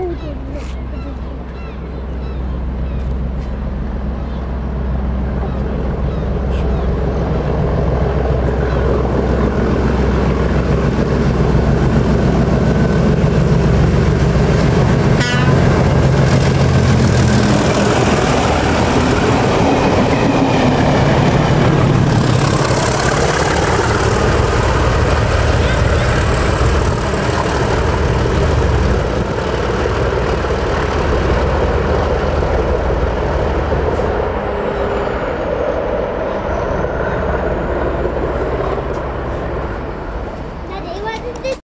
Oh, good.